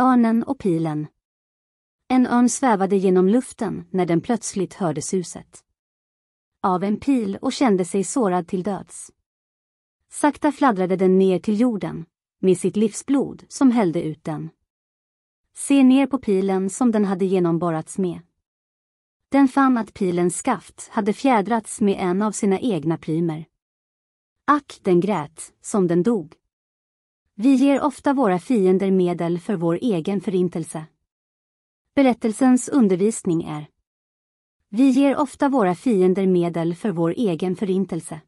Örnen och pilen. En örn svävade genom luften när den plötsligt hörde suset. Av en pil och kände sig sårad till döds. Sakta fladdrade den ner till jorden, med sitt livsblod som hällde ut den. Se ner på pilen som den hade genomborrats med. Den fann att pilens skaft hade fjädrats med en av sina egna plymer. Ack, den grät, som den dog. Vi ger ofta våra fiender medel för vår egen förintelse. Berättelsens undervisning är Vi ger ofta våra fiender medel för vår egen förintelse.